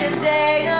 today.